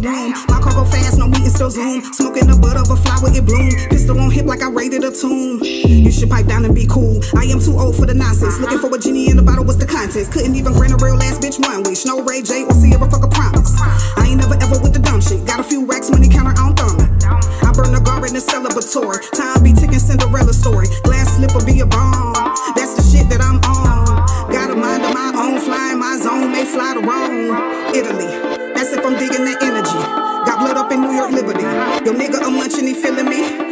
My car go fast, no meeting, still zoom. Smoking the butt of a flower, it bloom. Pistol on hip like I raided a tomb. You should pipe down and be cool. I am too old for the nonsense. Looking for a genie in the bottle, what's the contest? Couldn't even grant a real ass bitch one wish. No Ray J or Sierra fuck a promise. I ain't never ever with the dumb shit. Got a few racks, money counter, on thumb. I burn the guard in the celebratory. Time be ticking Cinderella story. Glass slipper be a bomb. If I'm digging the energy. Got blood up in New York Liberty. Yo nigga, I'm munching, he feeling me.